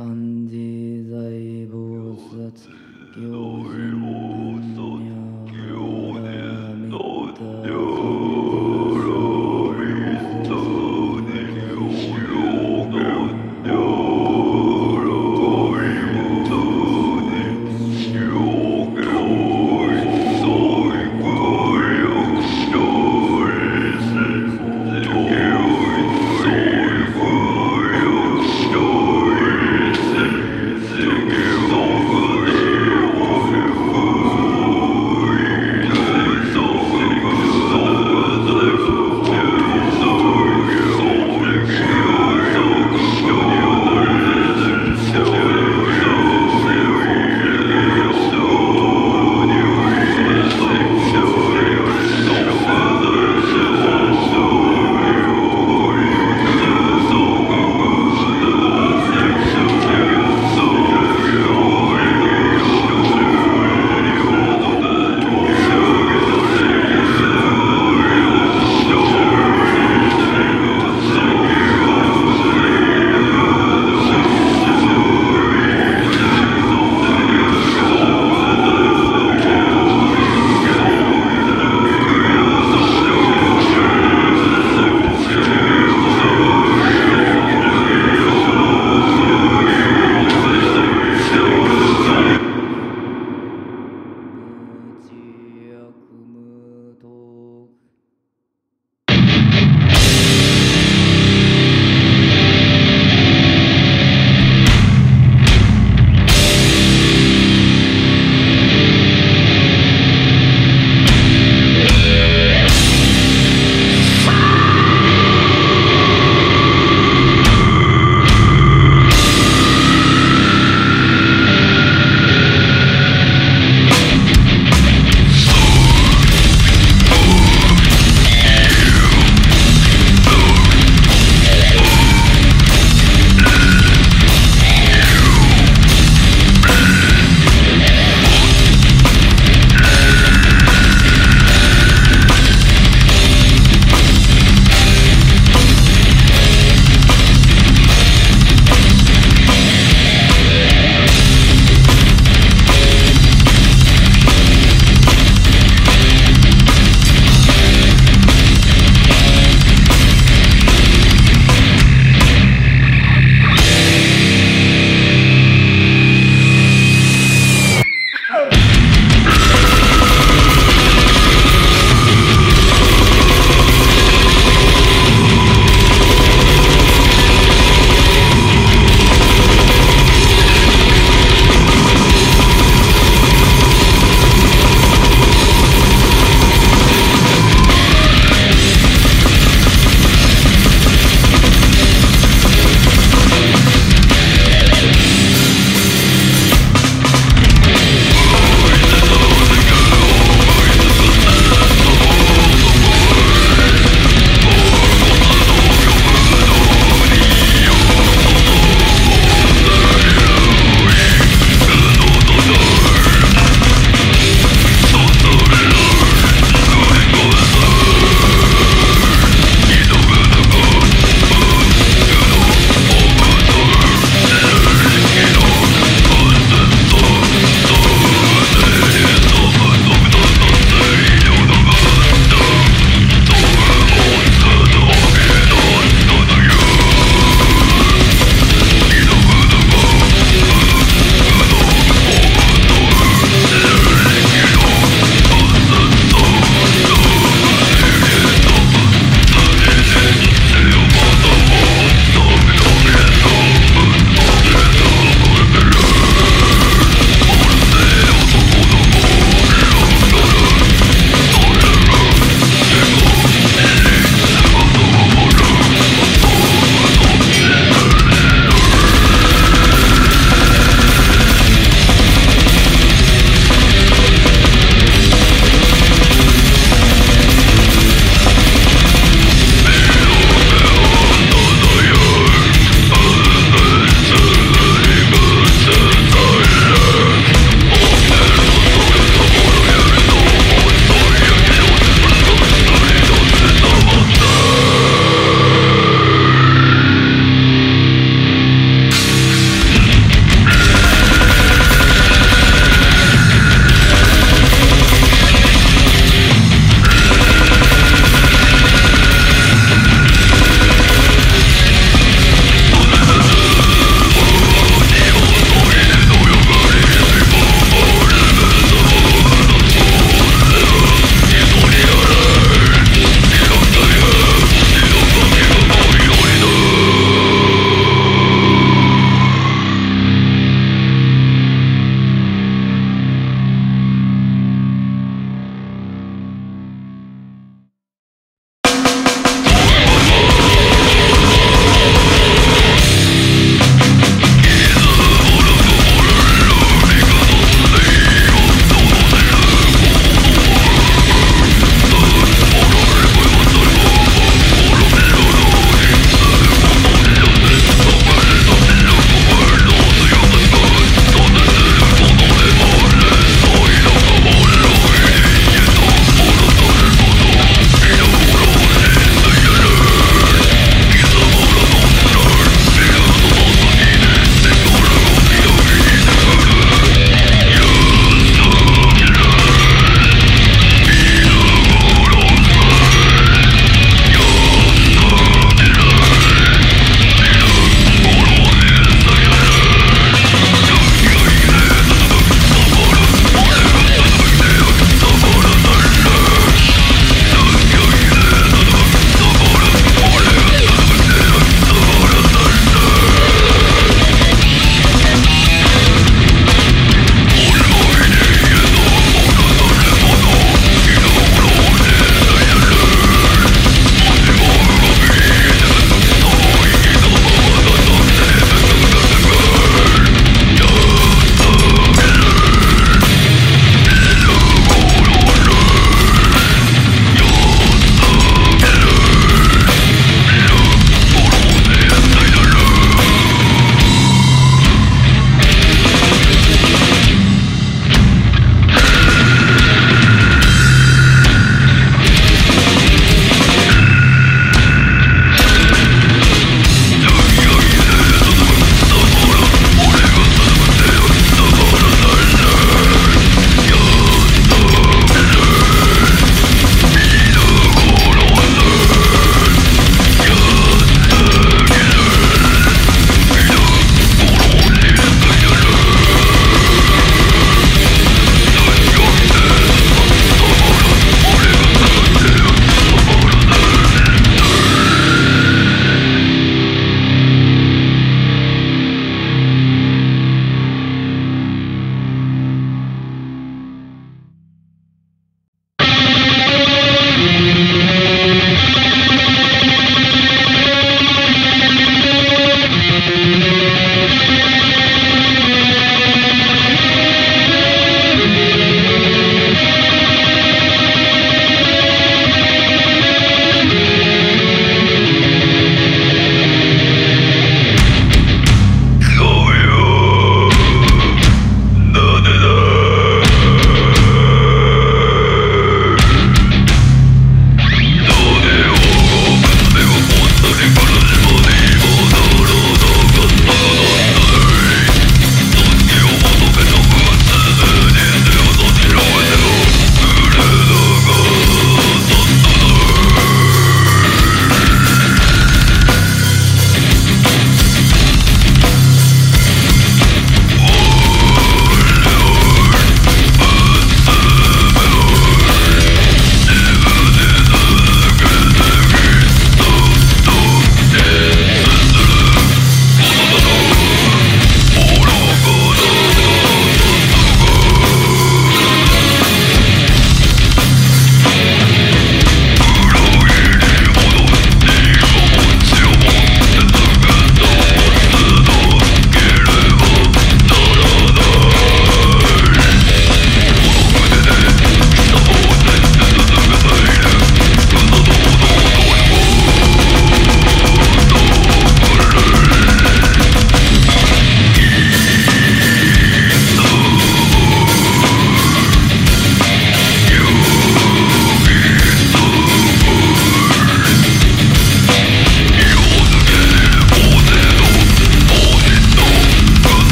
漢字財菩薩行人般若波羅蜜多漢字